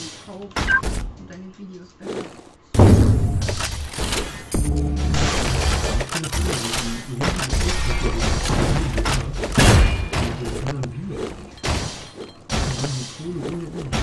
gekauft und deine Videos besser. Schatz,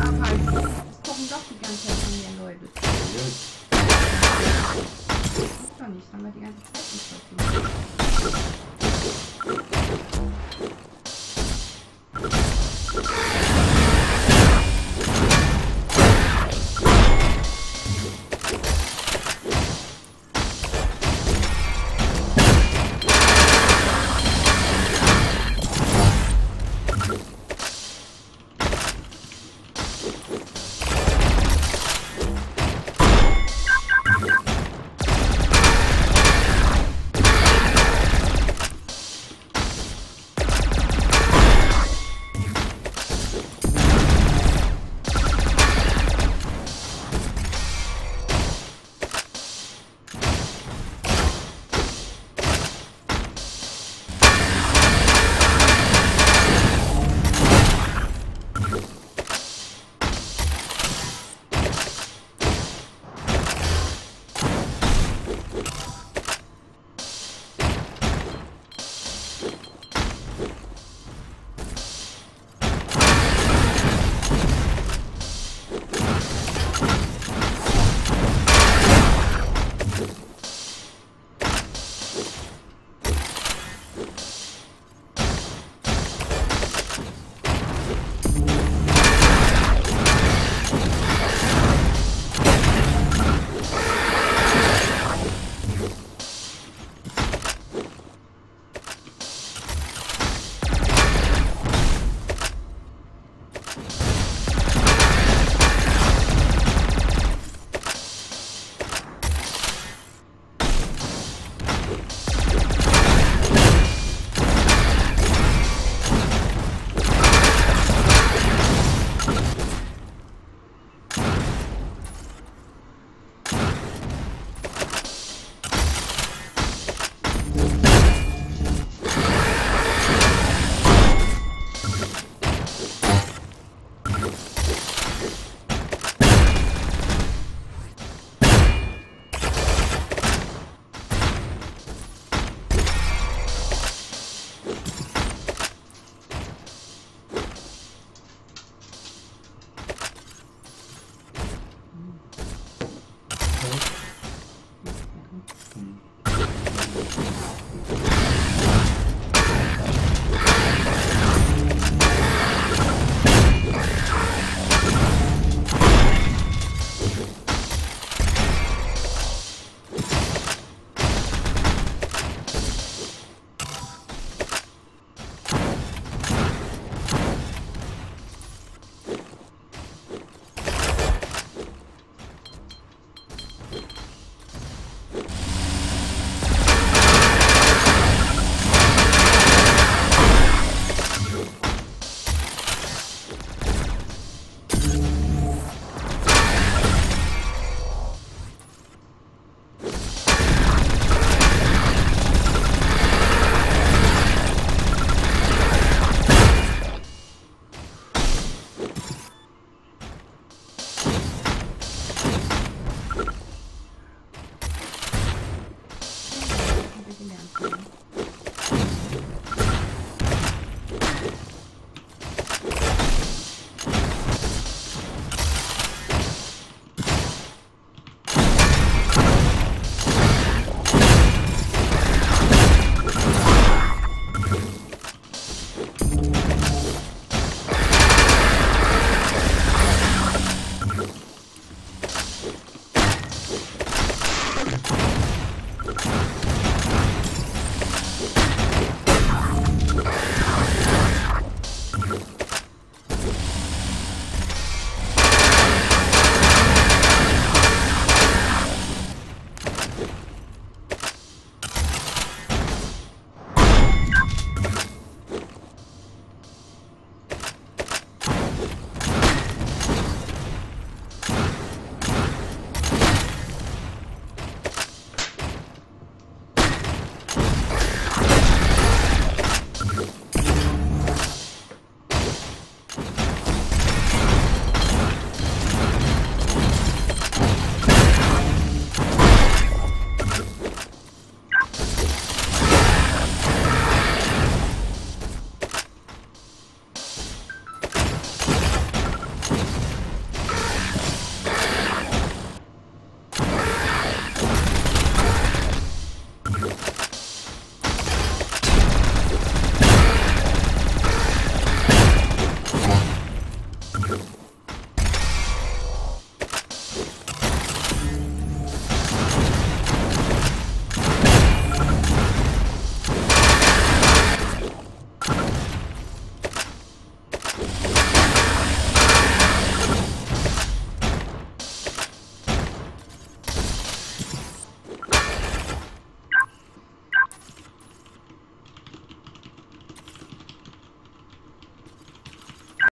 Aber es kochen doch die ganze Zeit von mir Leute. Das doch nicht, haben wir die ganze Zeit